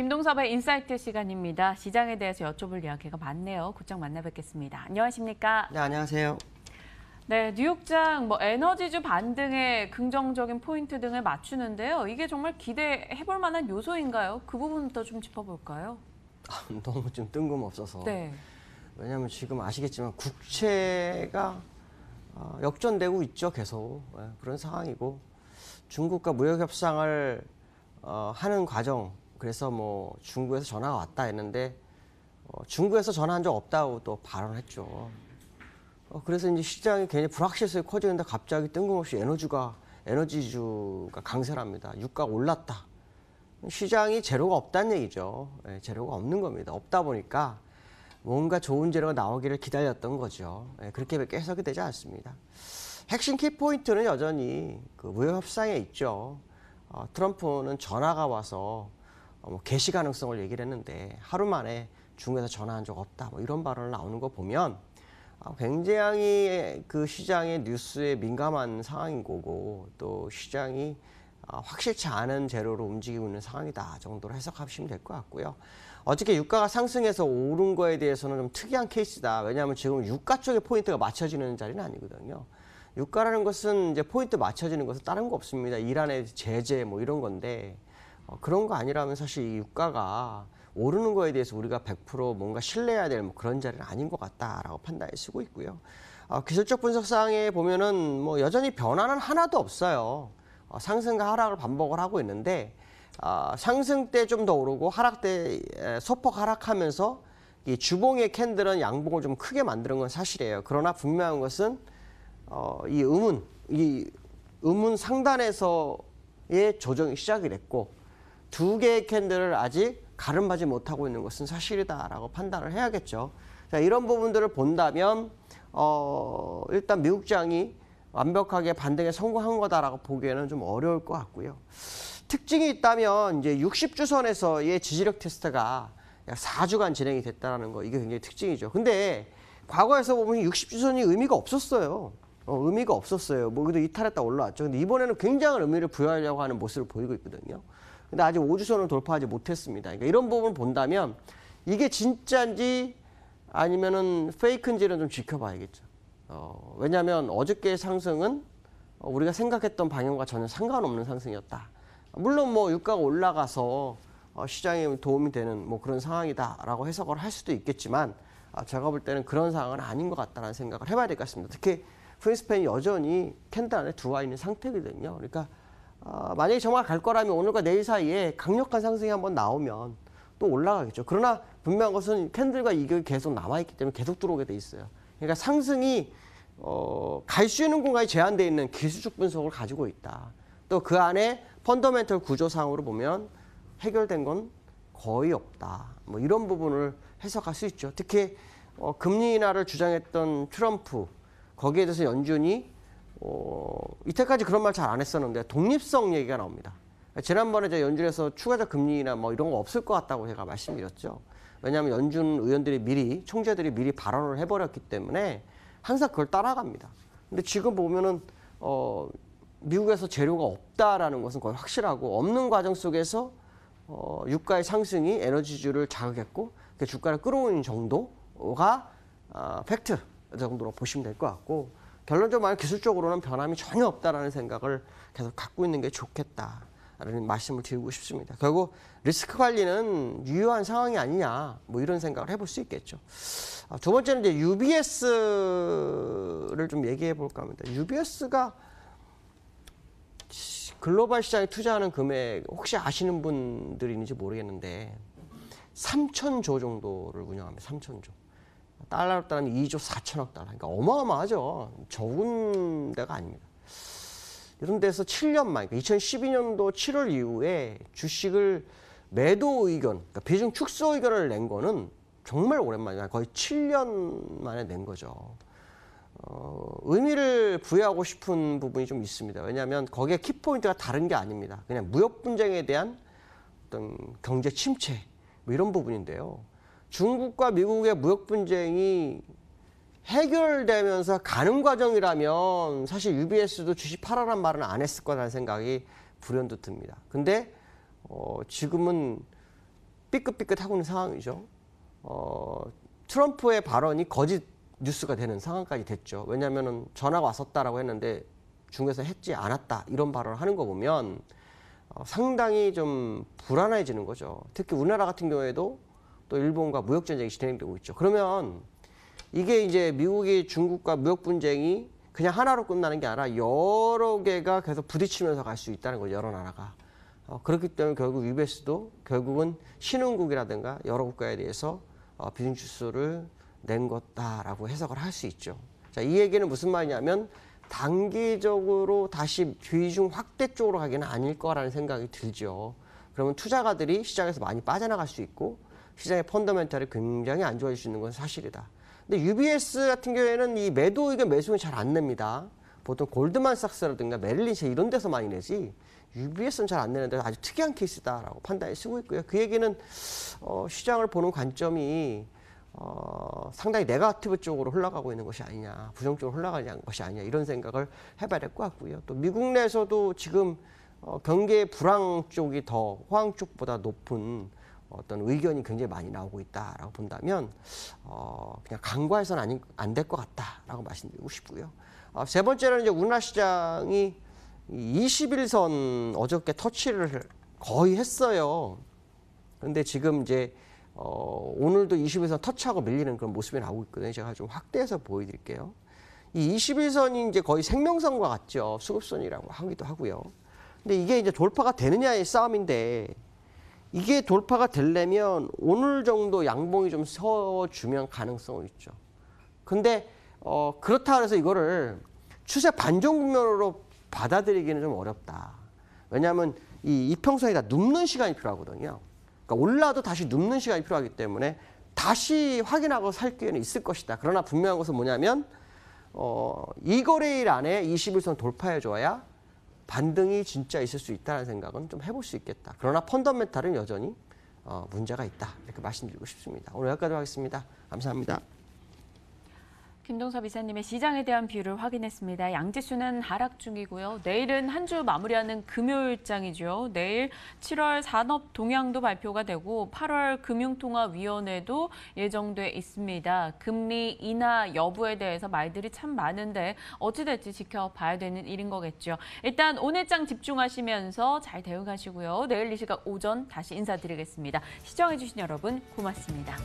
김동섭의 인사이트 시간입니다. 시장에 대해서 여쭤볼 이야기가 많네요. 곧장 만나 뵙겠습니다. 안녕하십니까? 네, 안녕하세요. 네, 뉴욕장 뭐 에너지주 반등에 긍정적인 포인트 등을 맞추는데요. 이게 정말 기대해 볼 만한 요소인가요? 그 부분부터 좀 짚어볼까요? 너무 좀 뜬금없어서. 네. 왜냐하면 지금 아시겠지만 국채가 어, 역전되고 있죠, 계속. 예, 그런 상황이고 중국과 무역 협상을 어, 하는 과정. 그래서 뭐 중국에서 전화가 왔다 했는데 어, 중국에서 전화한 적 없다고 또 발언했죠. 어, 그래서 이제 시장이 괜히 불확실성이 커지는데 갑자기 뜬금없이 에너지가 에너지주가 강세랍니다. 유가가 올랐다. 시장이 재료가 없다는 얘기죠. 예, 재료가 없는 겁니다. 없다 보니까 뭔가 좋은 재료가 나오기를 기다렸던 거죠. 예, 그렇게밖에 해석이 되지 않습니다. 핵심 키포인트는 여전히 그 무역 협상에 있죠. 어, 트럼프는 전화가 와서 어, 뭐 개시 가능성을 얘기를 했는데 하루 만에 중국에서 전화한 적 없다. 뭐 이런 발언을 나오는 거 보면 어, 굉장히 그 시장의 뉴스에 민감한 상황인 거고 또 시장이 어, 확실치 않은 재료로 움직이고 있는 상황이다 정도로 해석하시면 될 것 같고요. 어저께 유가가 상승해서 오른 거에 대해서는 좀 특이한 케이스다. 왜냐하면 지금 유가 쪽에 포인트가 맞춰지는 자리는 아니거든요. 유가라는 것은 이제 포인트 맞춰지는 것은 다른 거 없습니다. 이란의 제재 뭐 이런 건데 어, 그런 거 아니라면 사실 이 유가가 오르는 거에 대해서 우리가 100% 뭔가 신뢰해야 될 뭐 그런 자리는 아닌 것 같다라고 판단할 수 있고 있고요. 어, 기술적 분석상에 보면은 뭐 여전히 변화는 하나도 없어요. 어, 상승과 하락을 반복을 하고 있는데 어, 상승 때 좀 더 오르고 하락 때 에, 소폭 하락하면서 이 주봉의 candle은 양봉을 좀 크게 만드는 건 사실이에요. 그러나 분명한 것은 어, 이 음운, 이 음운 상단에서의 조정이 시작이 됐고 두 개의 캔들을 아직 가름하지 못하고 있는 것은 사실이다라고 판단을 해야겠죠. 자, 이런 부분들을 본다면 어, 일단 미국장이 완벽하게 반등에 성공한 거다라고 보기에는 좀 어려울 것 같고요. 특징이 있다면 이제 60주선에서의 지지력 테스트가 약 4주간 진행이 됐다는 거 이게 굉장히 특징이죠. 근데 과거에서 보면 60주선이 의미가 없었어요. 어, 의미가 없었어요. 뭐 그래도 이탈했다 올라왔죠. 근데 이번에는 굉장한 의미를 부여하려고 하는 모습을 보이고 있거든요. 근데 아직 5주선을 돌파하지 못했습니다. 그러니까 이런 부분을 본다면 이게 진짜인지 아니면은 페이크인지는 좀 지켜봐야겠죠. 어, 왜냐하면 어저께 상승은 우리가 생각했던 방향과 전혀 상관없는 상승이었다. 물론 뭐 유가가 올라가서 어, 시장에 도움이 되는 뭐 그런 상황이다라고 해석을 할 수도 있겠지만 아, 제가 볼 때는 그런 상황은 아닌 것 같다는 생각을 해봐야 될 것 같습니다. 특히 프린스펜이 여전히 candle 안에 들어와 있는 상태거든요. 그러니까 어, 만약에 정말 갈 거라면 오늘과 내일 사이에 강력한 상승이 한번 나오면 또 올라가겠죠. 그러나 분명한 것은 candle과 이격이 계속 남아있기 때문에 계속 들어오게 돼 있어요. 그러니까 상승이 어, 갈 수 있는 공간이 제한되어 있는 기술적 분석을 가지고 있다. 또 그 안에 fundamental 구조상으로 보면 해결된 건 거의 없다. 뭐 이런 부분을 해석할 수 있죠. 특히 어, 금리 인하를 주장했던 트럼프 거기에 대해서 연준이 어, 이때까지 그런 말 잘 안 했었는데 독립성 얘기가 나옵니다. 지난번에 제 연준에서 추가적 금리나 뭐 이런 거 없을 것 같다고 제가 말씀드렸죠. 왜냐하면 연준 의원들이 미리 총재들이 미리 발언을 해버렸기 때문에 항상 그걸 따라갑니다. 근데 지금 보면은 어, 미국에서 재료가 없다라는 것은 거의 확실하고 없는 과정 속에서 어, 유가의 상승이 에너지주를 자극했고 그 주가를 끌어올린 정도가 어, 팩트 정도로 보시면 될 것 같고 결론적으로 말 기술적으로는 변함이 전혀 없다라는 생각을 계속 갖고 있는 게 좋겠다 라는 말씀을 드리고 싶습니다. 결국 리스크 관리는 유효한 상황이 아니냐 뭐 이런 생각을 해볼 수 있겠죠. 아, 두 번째는 이제 UBS를 좀 얘기해 볼까 합니다. UBS가 글로벌 시장에 투자하는 금액 혹시 아시는 분들이 있는지 모르겠는데 3천조 정도를 운영합니다. 3천조. 달러로 따르면 2조 4천억 달러. 그러니까 어마어마하죠. 적은 데가 아닙니다. 이런 데서 7년 만, 그러니까 2012년도 7월 이후에 주식을 매도 의견, 그러니까 비중 축소 의견을 낸 거는 정말 오랜만이야. 거의 7년 만에 낸 거죠. 어, 의미를 부여하고 싶은 부분이 좀 있습니다. 왜냐하면 거기에 키포인트가 다른 게 아닙니다. 그냥 무역 분쟁에 대한 어떤 경제 침체 뭐 이런 부분인데요. 중국과 미국의 무역 분쟁이 해결되면서 가는 과정이라면 사실 UBS도 주식 팔아란 말은 안 했을 거라는 생각이 불현듯 듭니다. 근데 어, 지금은 삐끗삐끗하고 있는 상황이죠. 어, 트럼프의 발언이 거짓 뉴스가 되는 상황까지 됐죠. 왜냐하면 전화가 왔었다라고 했는데 중국에서 했지 않았다 이런 발언을 하는 거 보면 어, 상당히 좀 불안해지는 거죠. 특히 우리나라 같은 경우에도 또 일본과 무역 전쟁이 진행되고 있죠. 그러면 이게 이제 미국이 중국과 무역 분쟁이 그냥 하나로 끝나는 게 아니라 여러 개가 계속 부딪히면서 갈 수 있다는 거죠. 여러 나라가. 어, 그렇기 때문에 결국 UBS도 결국은 신흥국이라든가 여러 국가에 대해서 어, 비중 지수를 낸 것다라고 해석을 할 수 있죠. 자, 이 얘기는 무슨 말이냐면 단기적으로 다시 비중 확대 쪽으로 가기는 아닐 거라는 생각이 들죠. 그러면 투자가들이 시장에서 많이 빠져나갈 수 있고 시장의 펀더멘탈이 굉장히 안 좋아질 수 있는 건 사실이다. 근데 UBS 같은 경우에는 이 매도 의견 매수는 잘 안 냅니다. 보통 골드만삭스라든가 메릴린치 이런 데서 많이 내지 UBS는 잘 안 내는데 아주 특이한 케이스다라고 판단이 쓰고 있고요. 그 얘기는 어, 시장을 보는 관점이 어, 상당히 네가티브 쪽으로 흘러가고 있는 것이 아니냐, 부정적으로 흘러가는 것이 아니냐 이런 생각을 해봐야 될 것 같고요. 또 미국 내에서도 지금 어, 경계 불황 쪽이 더 호황 쪽보다 높은 어떤 의견이 굉장히 많이 나오고 있다라고 본다면 어, 그냥 간과해서는 안될 것 같다라고 말씀드리고 싶고요. 어, 세 번째로는 이제 우리나라 시장이 21선 어저께 터치를 거의 했어요. 근데 지금 이제 어, 오늘도 21선 터치하고 밀리는 그런 모습이 나오고 있거든요. 제가 좀 확대해서 보여드릴게요. 이 21선이 이제 거의 생명선과 같죠. 수급선이라고 하기도 하고요. 근데 이게 이제 돌파가 되느냐의 싸움인데 이게 돌파가 되려면 오늘 정도 양봉이 좀 서주면 가능성은 있죠. 근데 어, 그렇다 해서 이거를 추세 반전 국면으로 받아들이기는 좀 어렵다. 왜냐하면 이 이평선이 다 눕는 시간이 필요하거든요. 그러니까 올라도 다시 눕는 시간이 필요하기 때문에 다시 확인하고 살 기회는 있을 것이다. 그러나 분명한 것은 뭐냐면 어, 이 거래일 안에 21선 돌파해줘야 반등이 진짜 있을 수 있다는 생각은 좀 해볼 수 있겠다. 그러나 fundamental은 여전히 어, 문제가 있다. 이렇게 말씀드리고 싶습니다. 오늘 여기까지 하겠습니다. 감사합니다. 김동섭 이사님의 시장에 대한 view를 확인했습니다. 양지수는 하락 중이고요. 내일은 한 주 마무리하는 금요일장이죠. 내일 7월 산업 동향도 발표가 되고 8월 금융통화위원회도 예정돼 있습니다. 금리 인하 여부에 대해서 말들이 참 많은데 어찌 될지 지켜봐야 되는 일인 거겠죠. 일단 오늘장 집중하시면서 잘 대응하시고요. 내일 이 시각 오전 다시 인사드리겠습니다. 시청해주신 여러분 고맙습니다.